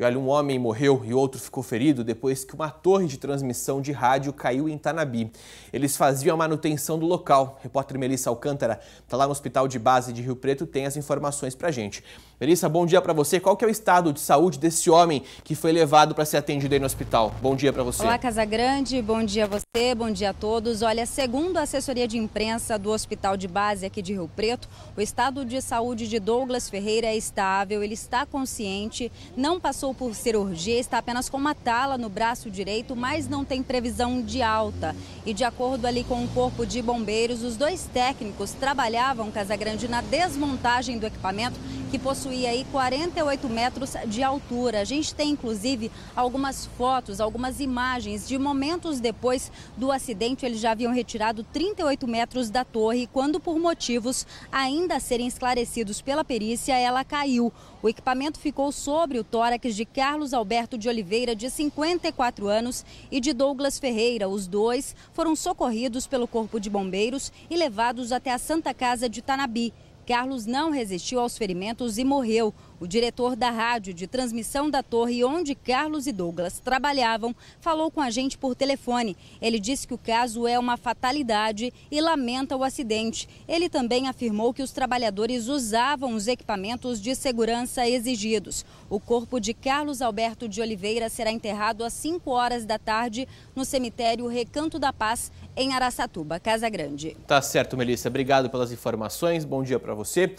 E olha, um homem morreu e outro ficou ferido depois que uma torre de transmissão de rádio caiu em Tanabi. Eles faziam a manutenção do local. repórter Melissa Alcântara está lá no Hospital de Base de Rio Preto tem as informações para gente. Melissa, bom dia para você. Qual que é o estado de saúde desse homem que foi levado para ser atendido aí no hospital? Bom dia para você. Olá, Casagrande. Bom dia a você, bom dia a todos. Olha, segundo a assessoria de imprensa do Hospital de Base aqui de Rio Preto, o estado de saúde de Douglas Ferreira é estável, ele está consciente, não passou por cirurgia, está apenas com uma tala no braço direito, mas não tem previsão de alta. E de acordo ali com o corpo de bombeiros, os dois técnicos trabalhavam, Casagrande, na desmontagem do equipamento que possuía aí 48 metros de altura. A gente tem inclusive algumas fotos, algumas imagens de momentos depois do acidente. Eles já haviam retirado 38 metros da torre quando, por motivos ainda a serem esclarecidos pela perícia, ela caiu. O equipamento ficou sobre o tórax de Carlos Alberto de Oliveira, de 54 anos, e de Douglas Ferreira. Os dois foram socorridos pelo Corpo de Bombeiros e levados até a Santa Casa de Tanabi. Carlos não resistiu aos ferimentos e morreu. O diretor da rádio de transmissão da torre onde Carlos e Douglas trabalhavam falou com a gente por telefone. Ele disse que o caso é uma fatalidade e lamenta o acidente. Ele também afirmou que os trabalhadores usavam os equipamentos de segurança exigidos. O corpo de Carlos Alberto de Oliveira será enterrado às 5 horas da tarde no cemitério Recanto da Paz, em Araçatuba, Casa Grande. Tá certo, Melissa. Obrigado pelas informações. Bom dia para você.